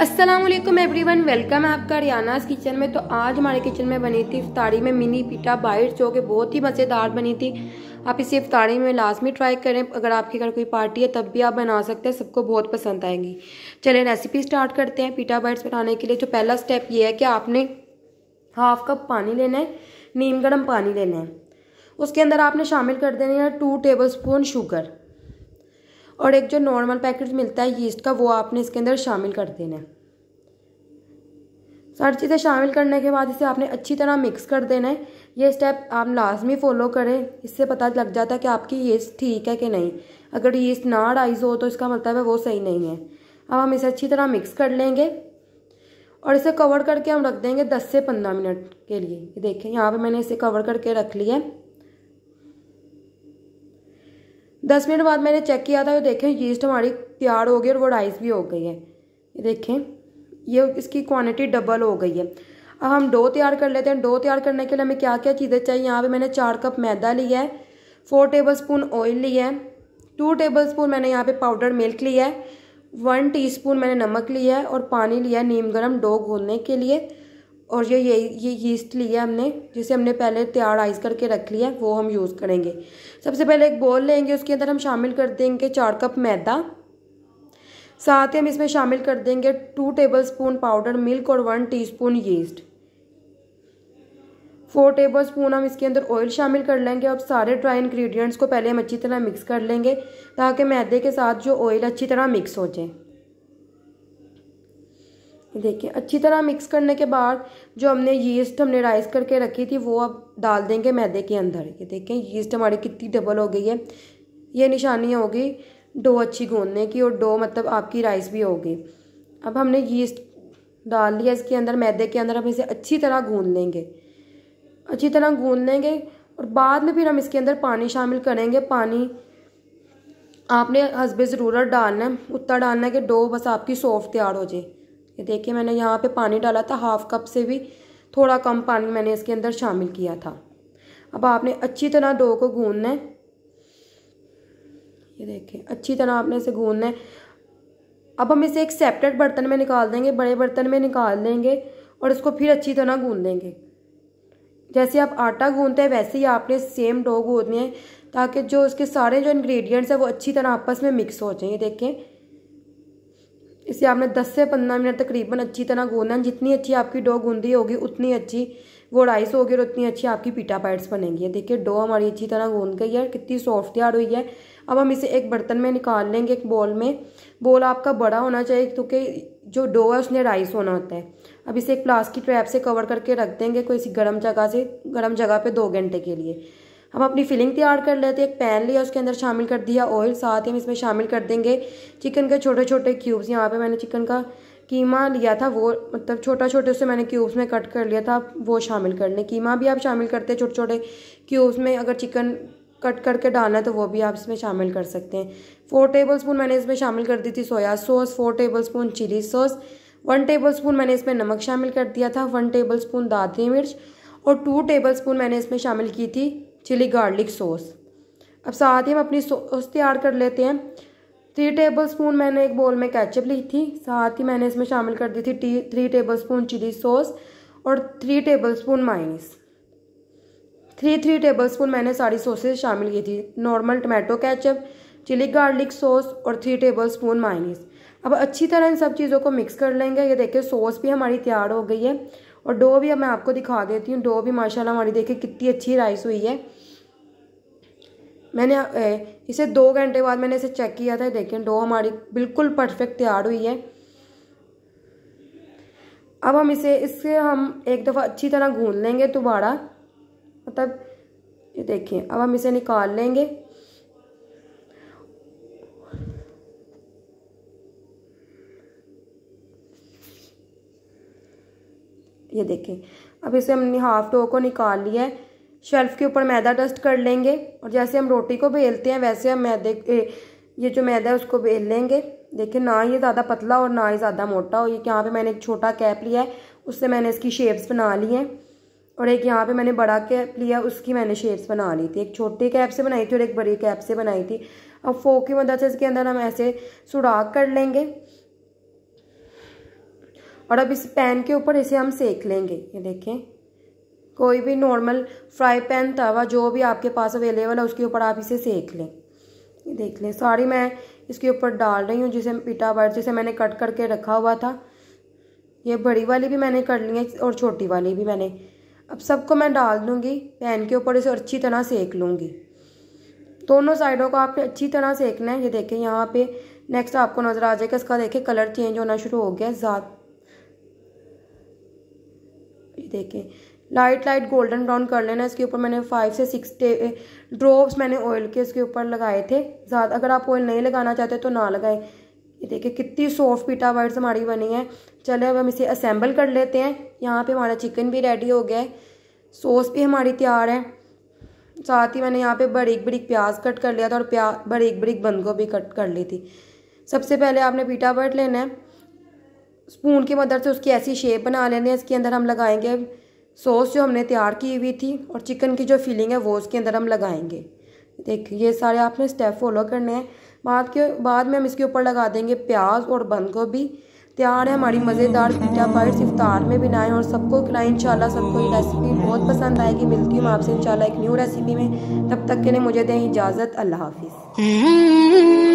Aslam everyone welcome है आपका रियानास kitchen में। तो आज हमारे किचन में बनी थी इफ्तारी में मिनी पीटा बाइट, जो कि बहुत ही मज़ेदार बनी थी। आप इसे इफ्तारी में लाजमी ट्राई करें। अगर आपके घर कोई पार्टी है, तब भी आप बना सकते हैं। सबको बहुत पसंद आएँगी। चलिए रेसिपी स्टार्ट करते हैं पीटा बाइट्स बनाने के लिए। जो पहला स्टेप ये है कि आपने हाफ़ कप पानी लेना है, नीम गर्म पानी लेना है। उसके अंदर आपने शामिल कर देना है टू टेबल स्पून शुगर और एक जो नॉर्मल पैकेट मिलता है यीस्ट का, वो आपने इसके अंदर शामिल कर देना है। सारी चीज़ें शामिल करने के बाद इसे आपने अच्छी तरह मिक्स कर देना है। ये स्टेप आप लाजमी फॉलो करें। इससे पता लग जाता है कि आपकी यीस्ट ठीक है कि नहीं। अगर यीस्ट ना राइज हो तो इसका मतलब है वो सही नहीं है। अब हम इसे अच्छी तरह मिक्स कर लेंगे और इसे कवर करके हम रख देंगे दस से पंद्रह मिनट के लिए। देखें यहाँ पर मैंने इसे कवर करके रख लिया दस मिनट बाद मैंने चेक किया था, ये देखें यीस्ट हमारी तैयार हो गई और वो राइस भी हो गई है। ये देखें, ये इसकी क्वांटिटी डबल हो गई है। अब हम डो तैयार कर लेते हैं। डो तैयार करने के लिए हमें क्या क्या चीज़ें चाहिए? यहाँ पे मैंने चार कप मैदा लिया है फोर टेबल स्पून ऑयल लिया है टू टेबल स्पून मैंने यहाँ पे पाउडर मिल्क लिया है वन टीस्पून मैंने नमक लिया है और पानी लिया है नीम गर्म डो घोलने के लिए। और ये ये ये यीस्ट लिया हमने, जिसे हमने पहले तैयार आइस करके रख लिया, वो हम यूज़ करेंगे। सबसे पहले एक बॉल लेंगे, उसके अंदर हम शामिल कर देंगे चार कप मैदा। साथ ही हम इसमें शामिल कर देंगे two tablespoon powder milk और one teaspoon yeast four tablespoon हम इसके अंदर ऑयल शामिल कर लेंगे और सारे ड्राई इंग्रेडिएंट्स को पहले हम अच्छी तरह मिक्स कर लेंगे, ताकि मैदे के साथ जो ऑयल अच्छी तरह मिक्स हो जाए। देखिए, अच्छी तरह मिक्स करने के बाद जो हमने यीस्ट हमने राइस करके रखी थी, वो अब डाल देंगे मैदे के अंदर। ये देखें यीस्ट हमारी कितनी डबल हो गई है। ये निशानी होगी डो अच्छी गूंदने की और डो मतलब आपकी राइस भी होगी। अब हमने यीस्ट डाल लिया, इसके अंदर, मैदे के अंदर, हम इसे अच्छी तरह गूंद लेंगे। अच्छी तरह गूंद लेंगे और बाद में फिर हम इसके अंदर पानी शामिल करेंगे। पानी आपने हसबे ज़रूरत डालना है उतना डालना है कि डो बस आपकी सॉफ्ट तैयार हो जाए। ये देखिए मैंने यहाँ पे पानी डाला था हाफ़ कप से भी थोड़ा कम पानी मैंने इसके अंदर शामिल किया था। अब आपने अच्छी तरह डो को गूंदना है। ये देखिए, अच्छी तरह आपने इसे गूंदना है। अब हम इसे एक सेपरेट बर्तन में निकाल देंगे, बड़े बर्तन में निकाल देंगे और इसको फिर अच्छी तरह गूंद देंगे जैसे आप आटा गूंदते हैं, वैसे ही आपने सेम डो गूंदनी है ताकि जो उसके सारे जो इंग्रेडिएंट्स हैं वो अच्छी तरह आपस में मिक्स हो जाए। देखें इसे आपने 10 से 15 मिनट तकरीबन अच्छी तरह गूंदना है। जितनी अच्छी आपकी डो गूंदी होगी, उतनी अच्छी वो राइस होगी और उतनी अच्छी आपकी पीटा पैट्स बनेंगी है। देखिए, डो हमारी अच्छी तरह गूंद गई है, कितनी सॉफ्ट तैयार हुई है। अब हम इसे एक बर्तन में निकाल लेंगे, एक बॉल में। बॉल आपका बड़ा होना चाहिए, क्योंकि जो डो है उसने राइस होना होता है। अब इसे एक प्लास्टिक ट्रैप से कवर करके रख देंगे, कोई गर्म जगह से, गर्म जगह पे दो घंटे के लिए। हम अपनी फिलिंग तैयार कर लेते हैं, एक पैन लिया, उसके अंदर शामिल कर दिया ऑयल साथ ही हम इसमें शामिल कर देंगे। चिकन के छोटे छोटे क्यूब्स यहाँ पे मैंने चिकन का कीमा लिया था, वो मतलब छोटा छोटे उससे मैंने क्यूब्स में कट कर लिया था, वो शामिल कर लें। कीमा भी आप शामिल करते हैं छोटे छोटे क्यूब्स में, अगर चिकन कट करके डालना है तो वो भी आप इसमें शामिल कर सकते हैं। फोर टेबल स्पून मैंने इसमें शामिल कर दी थी soya sauce four tablespoon chilli sauce one tablespoon मैंने इसमें नमक शामिल कर दिया था वन टेबल स्पून दादरी मिर्च और टू टेबल स्पून मैंने इसमें शामिल की थी चिली गार्लिक सॉस। अब साथ ही हम अपनी सॉस तैयार कर लेते हैं। थ्री टेबल स्पून मैंने एक बोल में कैचअप ली थी। साथ ही मैंने इसमें शामिल कर दी थी टी three tablespoon chilli sauce और three tablespoon mayonnaise three three tablespoon मैंने सारी सॉसेज शामिल की थी। Normal tomato ketchup chilli garlic sauce और थ्री टेबल स्पून माइनीस अब अच्छी तरह इन सब चीज़ों को मिक्स कर लेंगे। ये देखिए सॉस भी हमारी तैयार हो गई है। और डो भी अब मैं आपको दिखा देती हूँ। डो भी माशाल्लाह हमारी देखिए कितनी अच्छी राइस हुई है। मैंने इसे दो घंटे बाद मैंने इसे चेक किया था देखें डो हमारी बिल्कुल परफेक्ट तैयार हुई है। अब हम इसे, इससे हम एक दफ़ा अच्छी तरह गूंद लेंगे दोबारा। मतलब ये देखिए अब हम इसे निकाल लेंगे। ये देखें, अब इसे हमने हाफ़ डो को निकाल लिया है। शेल्फ के ऊपर मैदा डस्ट कर लेंगे और जैसे हम रोटी को बेलते हैं, वैसे हम मैदे ये जो मैदा है उसको बेल लेंगे। देखिए, ना ये ज़्यादा पतला और ना ही ज़्यादा मोटा। हो ये यहाँ पे मैंने एक छोटा कैप लिया है, उससे मैंने इसकी शेप्स बना ली हैं। और एक यहाँ पे मैंने बड़ा कैप लिया, उसकी मैंने शेप्स बना ली थी। एक छोटी कैप से बनाई थी और एक बड़ी कैप से बनाई थी। अब फोक की मदद से इसके अंदर हम ऐसे सुराख कर लेंगे। और अब इस पैन के ऊपर इसे हम सेक लेंगे। ये देखें। कोई भी नॉर्मल फ्राई पैन तवा जो भी आपके पास अवेलेबल है, उसके ऊपर आप इसे सेक लें। ये देख लें, सारी मैं इसके ऊपर डाल रही हूँ, जिसे पीटा बाइट जिसे मैंने कट करके रखा हुआ था। ये बड़ी वाली भी मैंने कर ली है और छोटी वाली भी मैंने। अब सबको मैं डाल दूँगी पैन के ऊपर इसे अच्छी तरह सेक लूँगी। दोनों साइडों को आपने अच्छी तरह सेकना है। ये देखें, यहाँ पे नेक्स्ट आपको नज़र आ जाएगा, इसका देखें कलर चेंज होना शुरू हो गया ज़्यादा। ये देखें लाइट लाइट गोल्डन ब्राउन कर लेना इसके ऊपर मैंने फाइव से सिक्स ड्रॉप्स मैंने ऑयल के इसके ऊपर लगाए थे। ज़्यादा अगर आप ऑयल नहीं लगाना चाहते तो ना लगाए। ये देखिए, कितनी सॉफ्ट पीटा वाइट्स हमारी बनी है। चले, अब हम इसे असेंबल कर लेते हैं। यहाँ पे हमारा चिकन भी रेडी हो गया है। सॉस भी हमारी तैयार है। साथ ही मैंने यहाँ पे बरीक बरीक प्याज कट कर लिया था और प्या बरीक बरीक बंद गोभी कट कर ली थी। सबसे पहले आपने पीटा बट लेना है। स्पून की मदद से उसकी ऐसी शेप बना लेनी है। इसके अंदर हम लगाएँगे सॉस जो हमने तैयार की हुई थी और चिकन की जो फीलिंग है वो उसके अंदर हम लगाएँगे। देखिए ये सारे आपने स्टेप फॉलो करने हैं। बाद के, बाद में हम इसके ऊपर लगा देंगे प्याज और बंद गोभी। तैयार है हमारी मज़ेदार पीटा पाइट्स इफ्तार में बनाएँ और सबको खिलाएँ। इंशाल्लाह सबको ये रेसिपी बहुत पसंद आएगी। मिलती हूँ आपसे इंशाल्लाह एक न्यू रेसिपी में। तब तक के लिए मुझे दें इजाज़त। अल्लाह हाफिज़।